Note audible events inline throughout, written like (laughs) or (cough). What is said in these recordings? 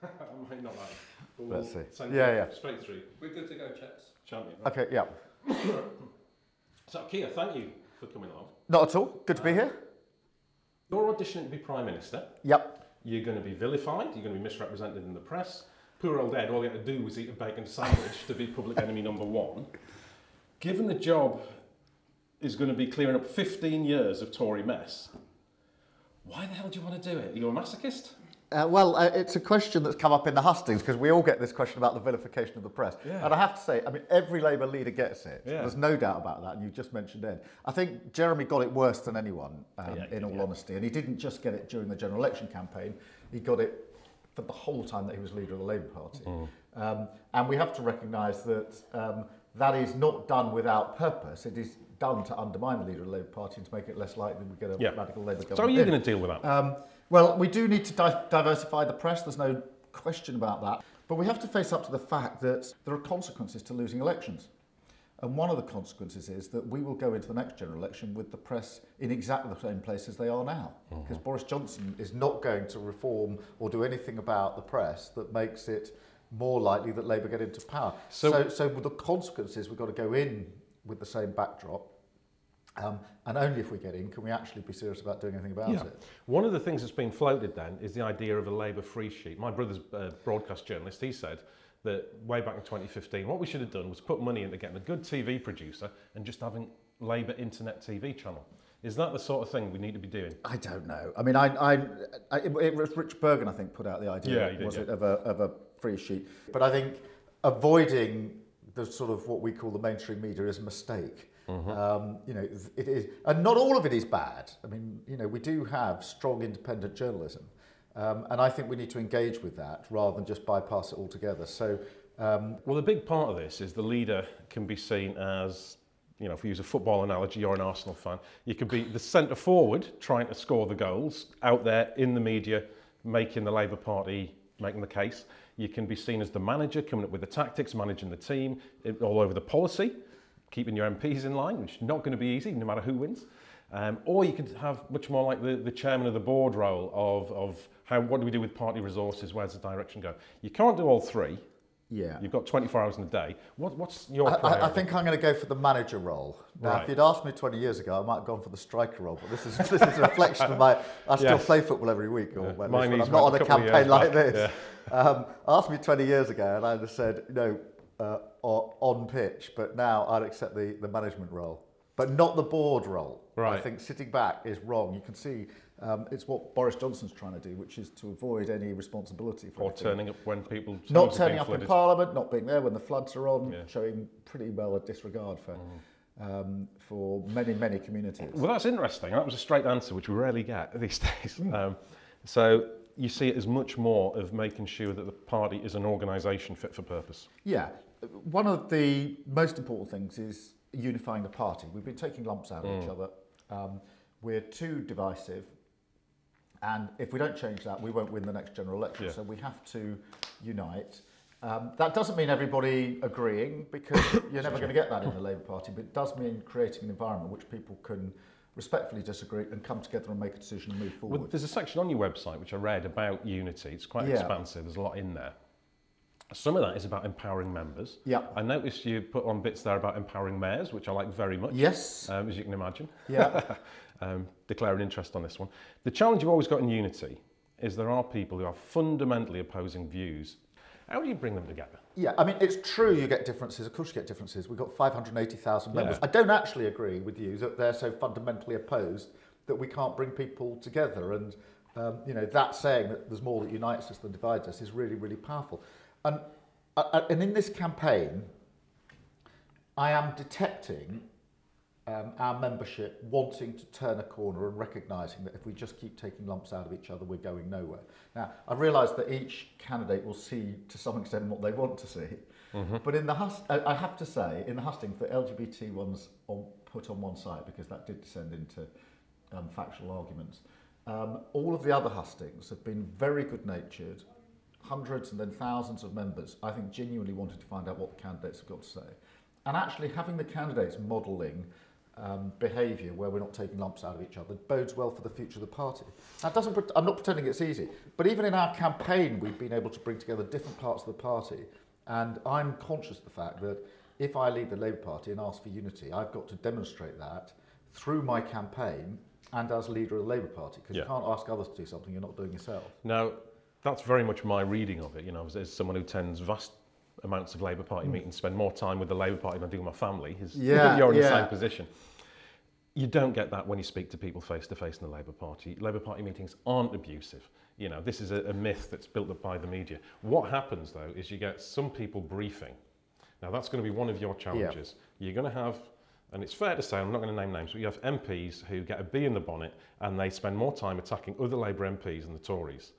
(laughs) I might not like. But Let's we'll see. send Yeah, you yeah. Straight through. We're good to go, chaps. Champion. Okay, yeah. (coughs) So, Keir, thank you for coming along. Not at all. Good to be uh, here. You're auditioning to be Prime Minister. Yep. You're going to be vilified. You're going to be misrepresented in the press. Poor old Ed, all he had to do was eat a bacon sandwich to be public (laughs) enemy number one. Given the job is going to be clearing up 15 years of Tory mess, why the hell do you want to do it? Are you a masochist? Uh, well, uh, it's a question that's come up in the hustings because we all get this question about the vilification of the press. Yeah. And I have to say, I mean, every Labour leader gets it. Yeah. There's no doubt about that. And you just mentioned Ed. I think Jeremy got it worse than anyone, um, Yeah, in all honesty. And he didn't just get it during the general election campaign, he got it for the whole time that he was leader of the Labour Party. Mm. Um, and we have to recognise that um, that is not done without purpose. It is done to undermine the leader of the Labour Party and to make it less likely we get a radical Labour government. So, are you going to deal with that? Well, we do need to di- diversify the press, there's no question about that. But we have to face up to the fact that there are consequences to losing elections. And one of the consequences is that we will go into the next general election with the press in exactly the same place as they are now. Mm-hmm. Because Boris Johnson is not going to reform or do anything about the press that makes it more likely that Labour get into power. So- So, so, the consequences, we've got to go in with the same backdrop. Um, and only if we get in can we actually be serious about doing anything about Yeah. it. One of the things that's been floated then is the idea of a Labour free sheet. My brother's a broadcast journalist. He said that way back in 2015, what we should have done was put money into getting a good TV producer and just having Labour internet TV channel. Is that the sort of thing we need to be doing? I don't know. I mean, I, I, I it, it was Rich Burgon, I think, put out the idea, Yeah, did, was yeah. it, of a, of a free sheet. But I think avoiding the sort of what we call the mainstream media is a mistake. Mm-hmm. Um, you know, it is, and not all of it is bad. I mean, you know, we do have strong independent journalism, um, and I think we need to engage with that rather than just bypass it altogether. So, um, Well, the big part of this is the leader can be seen as, you know, if we use a football analogy, you're an Arsenal fan, you could be the centre forward trying to score the goals out there in the media, making the Labour Party, making the case. You can be seen as the manager, coming up with the tactics, managing the team, all over the policy, keeping your MPs in line, which is not going to be easy, no matter who wins. Um, or you could have much more like the, the chairman of the board role of, of how, what do we do with party resources, where's the direction go? You can't do all three. yeah. You've got 24 hours in a day. What, what's your I, I, I think I'm going to go for the manager role. Now, Right. if you'd asked me 20 years ago, I might have gone for the striker role. But this is this is a reflection of my. I still (laughs) Yes. play football every week, or Yeah. at My when I'm not on a a couple of campaign like back, this. Um, asked me 20 years ago, and have said no uh, o- on pitch. But now I'd accept the, the management role, but not the board role. I think sitting back is wrong. You can see um, it's what Boris Johnson's trying to do, which is to avoid any responsibility for or anything. turning up when people Not turning up in. Parliament, not being there when the floods are on, Yeah. Mm. showing pretty well a disregard for um, for many many communities. Well, that's interesting. That was a straight answer, which we rarely get (laughs) these days. Hmm. Um, so you see it as much more of making sure that the party is an organisation fit for purpose. Yeah, one of the most important things is unifying the party. We've been taking lumps out of each other. Um, we're too divisive, and if we don't change that, we won't win the next general election. Yeah. So we have to unite. Um, that doesn't mean everybody agreeing, because (coughs) you're never going to get that in the Labour Party. But it does mean creating an environment which people can respectfully disagree and come together and make a decision and move forward. Well, there's a section on your website which I read about unity. It's quite Yeah. expansive. There's a lot in there. Some of that is about empowering members. Yeah. I noticed you put on bits there about empowering mayors, which I like very much. Yes. um, as you can imagine. Yeah. (laughs) um, declare an interest on this one. The challenge you've always got in unity is there are people who have fundamentally opposing views. How do you bring them together? Yeah, I mean, it's true you get differences. Of course, you get differences. We've got 580,000 members. Yeah. I don't actually agree with you that they're so fundamentally opposed that we can't bring people together. And, um, you know, that saying that there's more that unites us than divides us is really, really powerful. And, uh, uh, and in this campaign, I am detecting um, our membership wanting to turn a corner and recognising that if we just keep taking lumps out of each other, we're going nowhere. Now, I realise that each candidate will see to some extent what they want to see, but in the hust- I have to say, in the hustings, the LGBT ones on, put on one side because that did descend into um, factual arguments. Um, all of the other hustings have been very good-natured, hundreds and then thousands of members, I think genuinely wanted to find out what the candidates have got to say. And actually having the candidates modelling um, behaviour where we're not taking lumps out of each other bodes well for the future of the party. That doesn't. I'm not pretending it's easy, but even in our campaign, we've been able to bring together different parts of the party, and I'm conscious of the fact that if I lead the Labour Party and ask for unity, I've got to demonstrate that through my campaign and as leader of the Labour Party, because Yeah. you can't ask others to do something you're not doing yourself. Now, that's very much my reading of it. You know, as, as someone who attends vast amounts of Labour Party mm. meetings, spend more time with the Labour Party than I do with my family. Is, Yeah, (laughs) you're in the same position. You don't get that when you speak to people face to face in the Labour Party. Labour Party meetings aren't abusive. You know, this is a, a myth that's built up by the media. What happens though is you get some people briefing. Now that's going to be one of your challenges. You're going to have, and it's fair to say, I'm not going to name names, but you have MPs who get a bee in the bonnet and they spend more time attacking other Labour MPs than the Tories.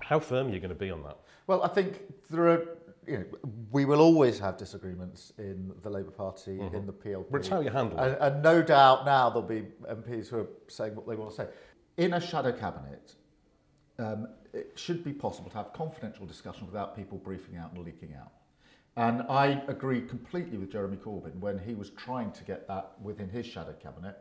How firm are you going to be on that? Well, I think there are. You know, we will always have disagreements in the Labour Party, in the PLP. But it's how you handle it. And, and no doubt now there'll be MPs who are saying what they want to say. In a shadow cabinet, um, it should be possible to have confidential discussion without people briefing out and leaking out. And I agree completely with Jeremy Corbyn when he was trying to get that within his shadow cabinet.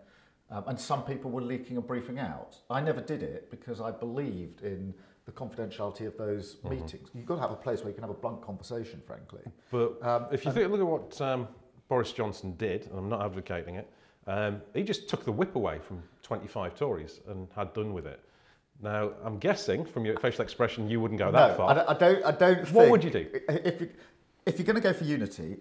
Um, and some people were leaking and briefing out. I never did it because I believed in the confidentiality of those meetings. You've got to have a place where you can have a blunt conversation, frankly. But Um, if you think, look at what um, Boris Johnson did, and I'm not advocating it, um, he just took the whip away from 25 Tories and had done with it. Now, I'm guessing from your facial expression, you wouldn't go that no, far. I don't. I don't, I don't What would you do? If, you, if you're going to go for unity,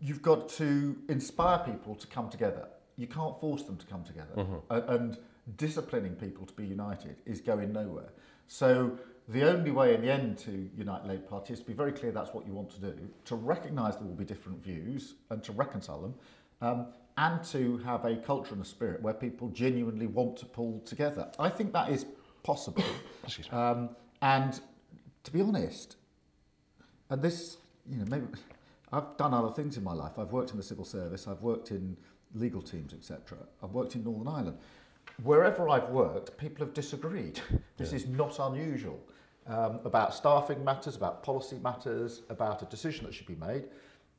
you've got to inspire people to come together. You can't force them to come together. Mm-hmm. And disciplining people to be united is going nowhere. So the only way in the end to unite Labour Party is to be very clear that's what you want to do, to recognise there will be different views and to reconcile them, um, and to have a culture and a spirit where people genuinely want to pull together. I think that is possible. (coughs) Um, and to be honest, and this, you know, maybe I've done other things in my life. I've worked in the civil service, I've worked in legal teams, etc. I've worked in Northern Ireland. Wherever I've worked, people have disagreed. (laughs) This is not unusual um, about staffing matters, about policy matters, about a decision that should be made.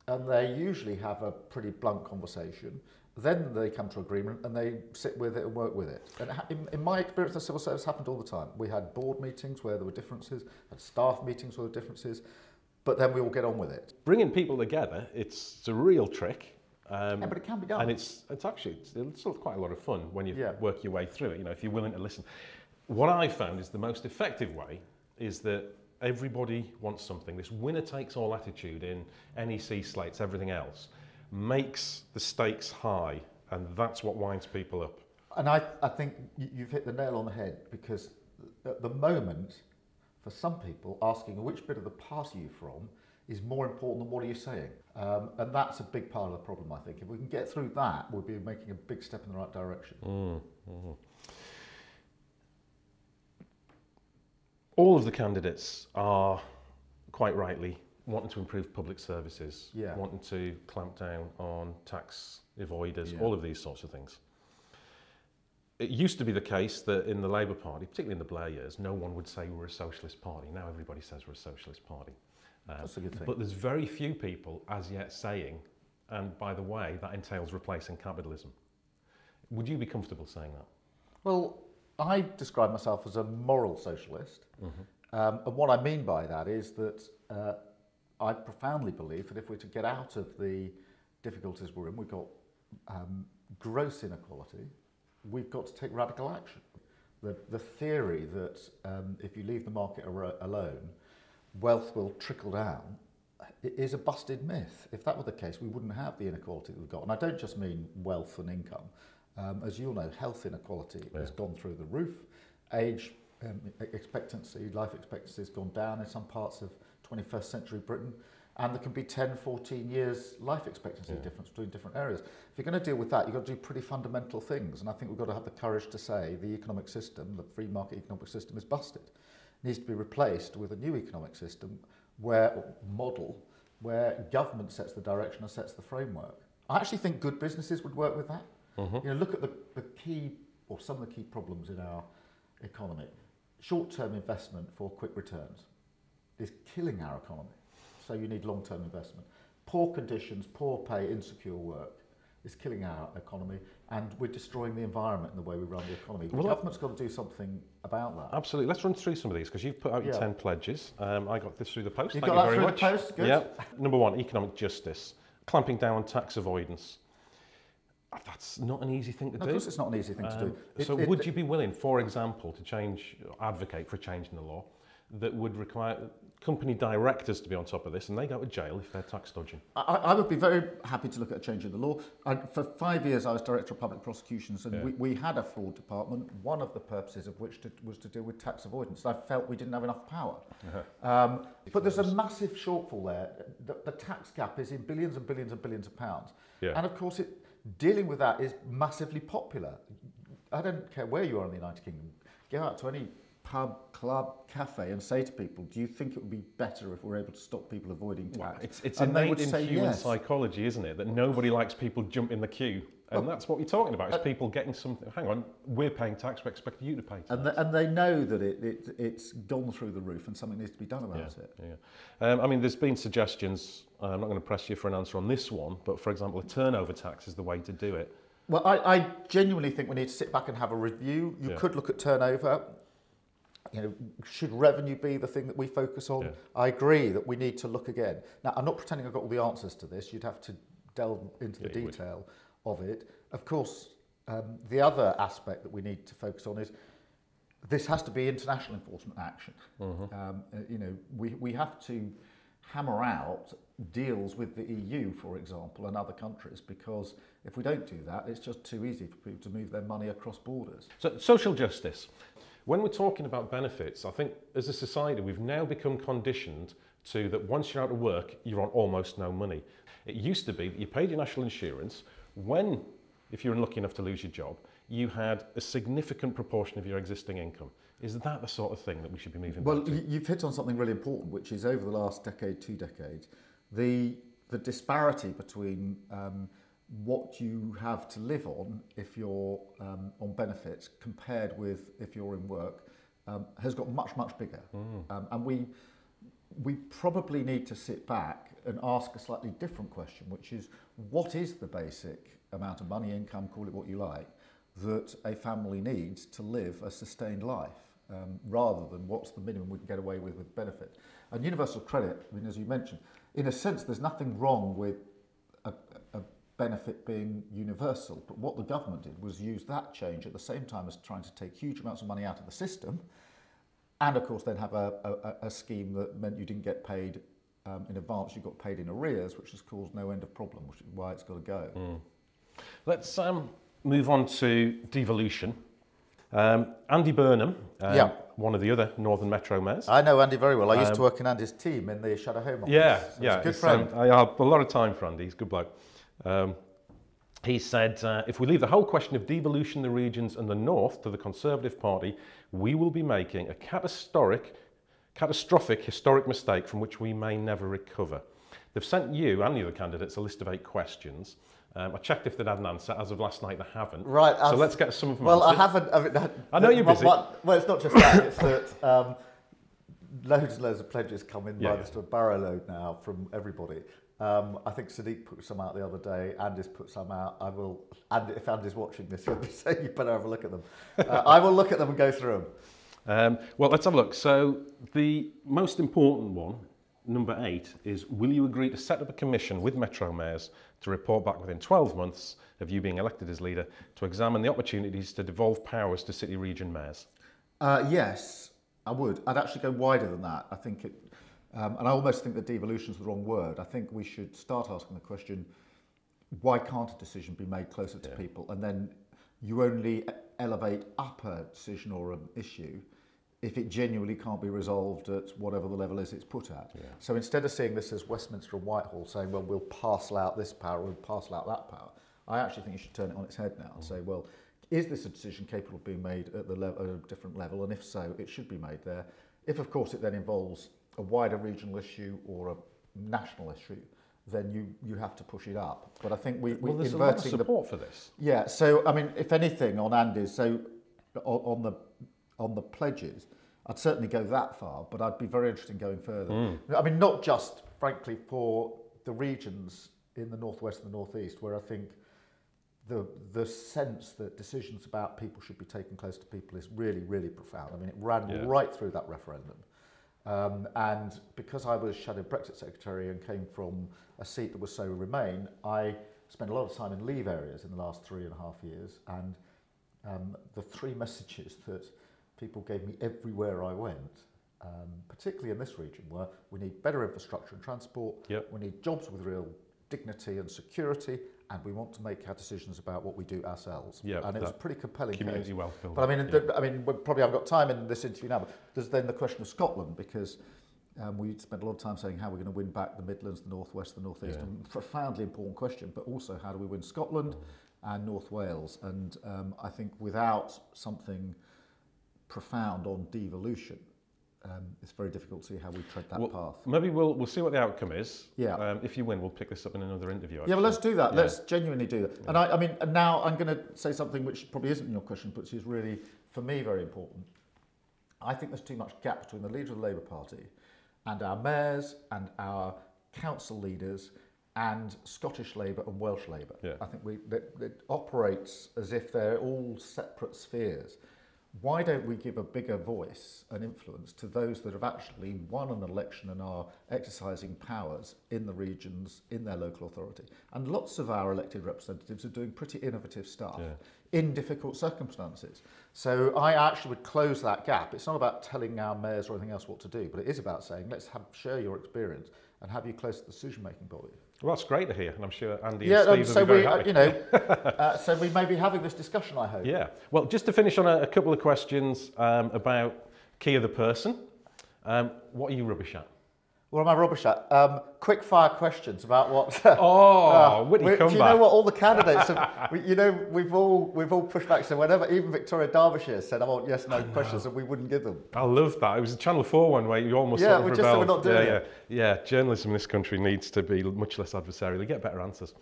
And they usually have a pretty blunt conversation. Then they come to agreement and they sit with it and work with it. And in, in my experience, the civil service happened all the time. We had board meetings where there were differences, had staff meetings where there were differences, but then we all get on with it. Bringing people together, it's a real trick. Um, Yeah, but it can be done. And it's, it's actually it's, it's quite a lot of fun when you Yeah. work your way through it, you know, if you're willing to listen. What I found is the most effective way is that everybody wants something. This winner takes all attitude in NEC slates, everything else, makes the stakes high, and that's what winds people up. And I, I think you- you've hit the nail on the head because at the moment, for some people, asking which bit of the party you're from is more important than what are you saying. Um, and that's a big part of the problem, I think. If we can get through that, we'll be making a big step in the right direction. All of the candidates are quite rightly wanting to improve public services, Yeah. wanting to clamp down on tax avoiders, Yeah. all of these sorts of things. It used to be the case that in the Labour Party, particularly in the Blair years, no one would say we're a socialist party. Now everybody says we're a socialist party. Um, That's a good thing. But there's very few people as yet saying, and by the way, that entails replacing capitalism. Would you be comfortable saying that? Well, I describe myself as a moral socialist. Um, and what I mean by that is that uh, I profoundly believe that if we're to get out of the difficulties we're in, we've got um, gross inequality, we've got to take radical action. The, the theory that um, if you leave the market ar- alone, wealth will trickle down is a busted myth. If that were the case, we wouldn't have the inequality that we've got. And I don't just mean wealth and income. Um, as you'll know, health inequality yeah. has gone through the roof. Age um, e-, expectancy, life expectancy has gone down in some parts of 21st century Britain. And there can be 10, 14 years life expectancy yeah. difference between different areas. If you're going to deal with that, you've got to do pretty fundamental things. And I think we've got to have the courage to say the economic system, the free market economic system, is busted. Needs to be replaced with a new economic system where or model where government sets the direction and sets the framework. I actually think good businesses would work with that. Mm-hmm. You know, look at the, the key or some of the key problems in our economy. Short-term investment for quick returns is killing our economy. So you need long-term investment. Poor conditions, poor pay, insecure work is killing our economy and we're destroying the environment in the way we run the economy. Well, the government's got to do something about that. Absolutely. Let's run through some of these because you've put out your Yeah. 10 pledges. Um, I got this through the post. You Thank got you that very through the post? Good. Yeah. Number one, economic justice. Clamping down on tax avoidance. Uh, That's not an easy thing to Of do. Of course, it's not an easy thing to Um, do. It- so it- would you be willing, for example, to change, advocate for a change in the law that would require company directors to be on top of this and they go to jail if they're tax dodging? I, I would be very happy to look at a change in the law. I, for five years, I was Director of Public Prosecutions, and Yeah. we, we had a fraud department, one of the purposes of which to, was to deal with tax avoidance. I felt we didn't have enough power. Um, but there's a massive shortfall there. The, the tax gap is in billions and billions and billions of pounds. Yeah. And of course, it, dealing with that is massively popular. I don't care where you are in the United Kingdom. Go out to any pub, club, cafe and say to people, do you think it would be better if we're able to stop people avoiding tax? It's, it's And innate in human yes. psychology, isn't it? That nobody likes people jumping the queue. And that's what we're talking about, is people getting something. Hang on, we're paying tax, we expect you to pay tax. And, the, and they know that it, it, it's gone through the roof and something needs to be done about Yeah, it. yeah. Um, I mean, there's been suggestions. uh, I'm not going to press you for an answer on this one, but for example, a turnover tax is the way to do it. Well, I, I genuinely think we need to sit back and have a review. You Yeah. could look at turnover. You know, should revenue be the thing that we focus on? Yeah. I agree that we need to look again. Now, I'm not pretending I've got all the answers to this. You'd have to delve into the Yeah, would. detail of it. Of course, um, the other aspect that we need to focus on is this has to be international enforcement action. Um, uh, you know, we, we have to hammer out deals with the EU, for example, and other countries, because if we don't do that, it's just too easy for people to move their money across borders. So, social justice. When we're talking about benefits, I think as a society, we've now become conditioned to that once you're out of work, you're on almost no money. It used to be that you paid your national insurance when, if you're unlucky enough to lose your job, you had a significant proportion of your existing income. Is that the sort of thing that we should be moving Well, back to? you- you've hit on something really important, which is over the last decade, two decades, the the disparity between um, what you have to live on if you're um, on benefits compared with if you're in work um, has got much much bigger, um, and we we probably need to sit back and ask a slightly different question, which is what is the basic amount of money, income, call it what you like, that a family needs to live a sustained life, um, rather than what's the minimum we can get away with with benefit. And universal credit, I mean, as you mentioned, in a sense, there's nothing wrong with benefit being universal, but what the government did was use that change at the same time as trying to take huge amounts of money out of the system, and of course then have a, a, a scheme that meant you didn't get paid um, in advance, you got paid in arrears, which has caused no end of problem, which is why it's got to go. Let's um, move on to devolution. Um, Andy Burnham, um, Yeah. one of the other Northern Metro mayors. I know Andy very well. I used to work in Andy's team in the Shadow Home office. Yeah, So he's yeah. a good friend. um, I have a lot of time for Andy. He's a good bloke. Um, he said, uh, if we leave the whole question of devolution in the regions and the north to the Conservative Party, we will be making a catastrophic, catastrophic historic mistake from which we may never recover. They've sent you and the other candidates a list of eight questions. Um, I checked if they'd had an answer. As of last night, they haven't. Right, So let's get some of them Well, I haven't. I, mean, I know you're busy. well, it's not just that. it's that um, loads and loads of pledges come in Yeah, by yeah. the sort of barrow load now from everybody. Um, I think Sadiq put some out the other day. Andy's put some out. I will. And if Andy's watching this, (laughs) he'll be saying you better have a look at them. Uh, (laughs) I will look at them and go through them. Um, well, let's have a look. So the most important one, number eight, is will you agree to set up a commission with Metro mayors to report back within 12 months of you being elected as leader to examine the opportunities to devolve powers to city region mayors? Uh, yes, I would. I'd actually go wider than that. I think it, um, and I almost think that devolution is the wrong word. I think we should start asking the question, why can't a decision be made closer to Yeah. people? And then you only elevate up a decision or an issue if it genuinely can't be resolved at whatever the level is it's put at. Yeah. So instead of seeing this as Westminster and Whitehall saying, well, we'll parcel out this power, we'll parcel out that power, I actually think you should turn it on its head now and say, well, is this a decision capable of being made at, the level, at a different level? And if so, it should be made there. If, of course, it then involves a wider regional issue or a national issue, then you, you have to push it up. But I think we, we Well, there's a lot of inverting the support for this. Yeah, so I mean, if anything, on Andy's, so on, on the on the pledges, I'd certainly go that far, but I'd be very interested in going further. Hmm. I mean, not just, frankly, for the regions in the northwest and the northeast, where I think the, the sense that decisions about people should be taken close to people is really, really profound. I mean, it ran Yeah. right through that referendum. Um, and because I was Shadow Brexit Secretary and came from a seat that was so Remain, I spent a lot of time in Leave areas in the last three and a half years. And um, the three messages that people gave me everywhere I went, um, particularly in this region, were we need better infrastructure and transport, Yep. we need jobs with real dignity and security, and we want to make our decisions about what we do ourselves. Yep, and it was a pretty compelling Community case. wealth building. But I mean, yeah. the, I mean, we probably haven't got time in this interview now. But there's then the question of Scotland because um, we spent a lot of time saying how we're going to win back the Midlands, the Northwest, the Northeast. Yeah. And profoundly important question. But also, how do we win Scotland and North Wales? And um, I think without something profound on devolution, um, it's very difficult to see how we tread that Well, path. Maybe we'll we'll see what the outcome is. Yeah. Um, if you win, we'll pick this up in another interview. Yeah, well, let's do that. Yeah. Let's genuinely do that. And I, I mean, and now I'm going to say something which probably isn't in your question, but is really, for me, very important. I think there's too much gap between the leader of the Labour Party and our mayors and our council leaders and Scottish Labour and Welsh Labour. Yeah. I think we, that, it operates as if they're all separate spheres. Why don't we give a bigger voice and influence to those that have actually won an election and are exercising powers in the regions, in their local authority? And lots of our elected representatives are doing pretty innovative stuff Yeah. in difficult circumstances. So I actually would close that gap. It's not about telling our mayors or anything else what to do, but it is about saying, let's have, share your experience and have you close to the decision-making body. Well, that's great to hear, and I'm sure Andy Yeah, and um, Steve so will be very we, uh, happy. you know, (laughs) uh, so we may be having this discussion, I hope. Yeah. Well, just to finish on a, a couple of questions um, about of the person. Um, what are you rubbish at? What am I rubbish at? Um, quick fire questions about what. (laughs) Oh, Uh, witty we-. Do you know what all the candidates have, (laughs) we, you know, we've all we've all pushed back. So whenever even Victoria Derbyshire said, "I want yes no questions," and we wouldn't give them. I love that. It was a Channel 4 one where you almost Yeah, sort of we just said we're not doing yeah, it. yeah, yeah. Journalism in this country needs to be much less adversarial. You get better answers.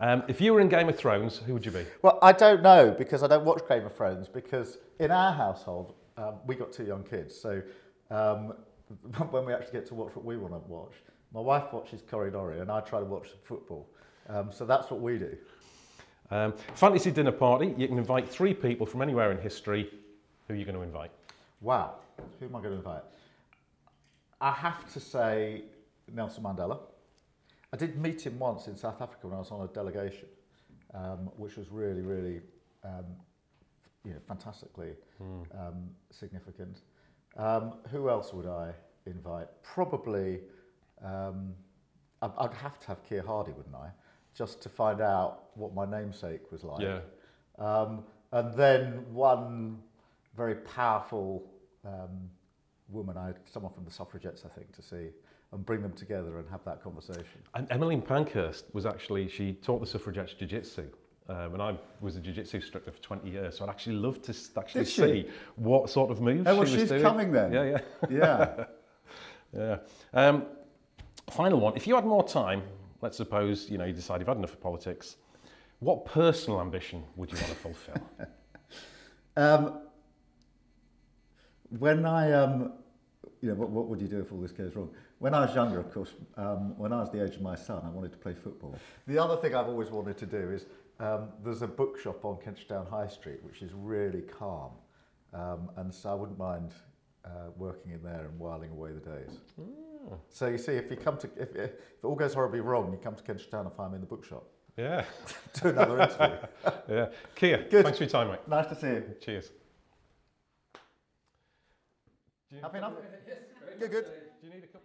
Um, if you were in Game of Thrones, who would you be? Well, I don't know because I don't watch Game of Thrones because in our household um, we got two young kids, so um, (laughs) when we actually get to watch what we want to watch, my wife watches Corridori and I try to watch football. Um, so that's what we do. Um, fantasy dinner party. You can invite three people from anywhere in history. Who are you going to invite? Wow, who am I going to invite? I have to say Nelson Mandela. I did meet him once in South Africa when I was on a delegation, um, which was really, really, um, you know, fantastically um, significant. Um, who else would I invite? Probably, um, I'd, have to have Keir Hardie, wouldn't I? Just to find out what my namesake was like. Yeah. Um, and then one very powerful um, woman, I, someone from the suffragettes, I think, to see and bring them together and have that conversation. And Emmeline Pankhurst was actually, she taught the suffragettes jiu-jitsu. Um, and I was a jiu-jitsu instructor for 20 years, so I'd actually love to actually see what sort of moves Oh, well, she was she's doing. coming then. Yeah, yeah. Yeah. (laughs) Yeah. Um, final one. If you had more time, let's suppose you know you decide you've had enough of politics. What personal ambition would you want to fulfil? (laughs) Um, when I, um, you know, what, what would you do if all this goes wrong? When I was younger, of course, um, when I was the age of my son, I wanted to play football. The other thing I've always wanted to do is um, there's a bookshop on Kentish Town High Street which is really calm. Um, and so I wouldn't mind uh, working in there and whiling away the days. So you see, if you come to, if, if it all goes horribly wrong, you come to Kentish Town and find me in the bookshop. yeah, (laughs) Do another interview. (laughs) yeah. Keir, Good. thanks for your time, mate. Nice to see you. Cheers. Happy enough? (laughs) Yes, good, good. Do you need a couple of